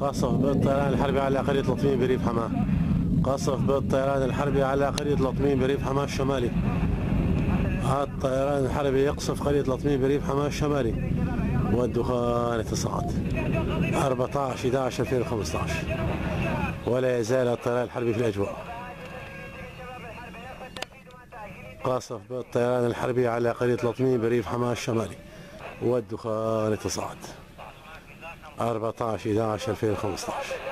قصف بالطيران الحربي على قرية لطمين بريف حماة. قصف بالطيران الحربي على قرية لطمين بريف حماة الشمالي. الطيران الحربي يقصف قرية لطمين بريف حماة الشمالي. والدخان يتصاعد 14 11 2015 ولا يزال الطيران الحربي في الأجواء. قصف بالطيران الحربي على قرية لطمين بريف حماة الشمالي. والدخان يتصاعد 14 11 2015